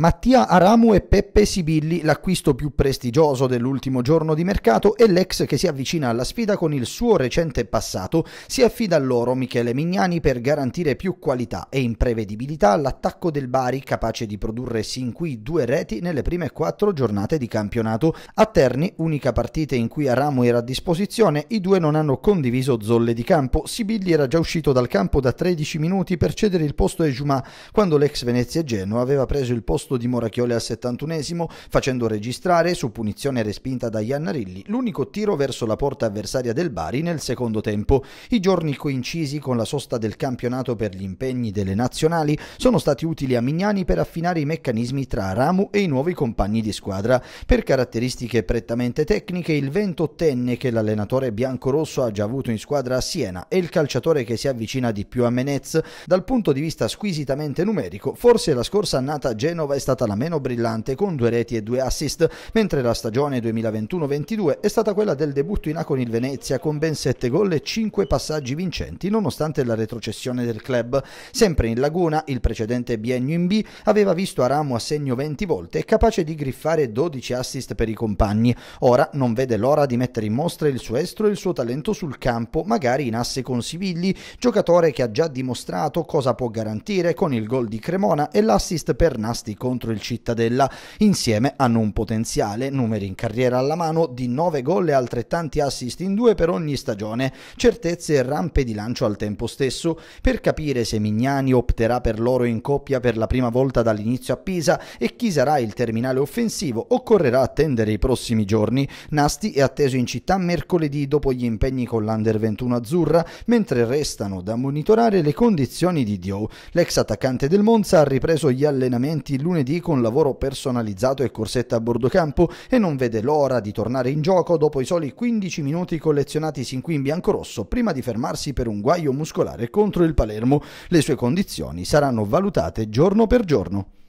Mattia Aramu e Peppe Sibilli, l'acquisto più prestigioso dell'ultimo giorno di mercato e l'ex che si avvicina alla sfida con il suo recente passato, si affida a loro Michele Mignani per garantire più qualità e imprevedibilità all'attacco del Bari capace di produrre sin qui due reti nelle prime quattro giornate di campionato. A Terni, unica partita in cui Aramu era a disposizione, i due non hanno condiviso zolle di campo. Sibilli era già uscito dal campo da 13 minuti per cedere il posto a Ejuma quando l'ex Venezia Genoa aveva preso il posto posto di Moracchioli al 71esimo, facendo registrare, su punizione respinta da Iannarilli, l'unico tiro verso la porta avversaria del Bari nel secondo tempo. I giorni coincisi con la sosta del campionato per gli impegni delle nazionali sono stati utili a Mignani per affinare i meccanismi tra Ramu e i nuovi compagni di squadra. Per caratteristiche prettamente tecniche, il ventottenne che l'allenatore biancorosso ha già avuto in squadra a Siena e il calciatore che si avvicina di più a Menez, dal punto di vista squisitamente numerico, forse la scorsa annata Genova è stata la meno brillante con due reti e due assist, mentre la stagione 2021-22 è stata quella del debutto in A con il Venezia con ben 7 gol e 5 passaggi vincenti nonostante la retrocessione del club. Sempre in Laguna, il precedente biennio in B aveva visto Aramu a segno 20 volte e capace di griffare 12 assist per i compagni. Ora non vede l'ora di mettere in mostra il suo estro e il suo talento sul campo, magari in asse con Sivilli, giocatore che ha già dimostrato cosa può garantire con il gol di Cremona e l'assist per Nasti con contro il Cittadella. Insieme hanno un potenziale, numeri in carriera alla mano, di 9 gol e altrettanti assist in due per ogni stagione, certezze e rampe di lancio al tempo stesso. Per capire se Mignani opterà per loro in coppia per la prima volta dall'inizio a Pisa e chi sarà il terminale offensivo, occorrerà attendere i prossimi giorni. Nasti è atteso in città mercoledì dopo gli impegni con l'Under 21 azzurra, mentre restano da monitorare le condizioni di Dio. L'ex attaccante del Monza ha ripreso gli allenamenti lunedì lunedì con lavoro personalizzato e corsetta a bordo campo e non vede l'ora di tornare in gioco dopo i soli 15 minuti collezionati sin qui in biancorosso prima di fermarsi per un guaio muscolare contro il Palermo. Le sue condizioni saranno valutate giorno per giorno.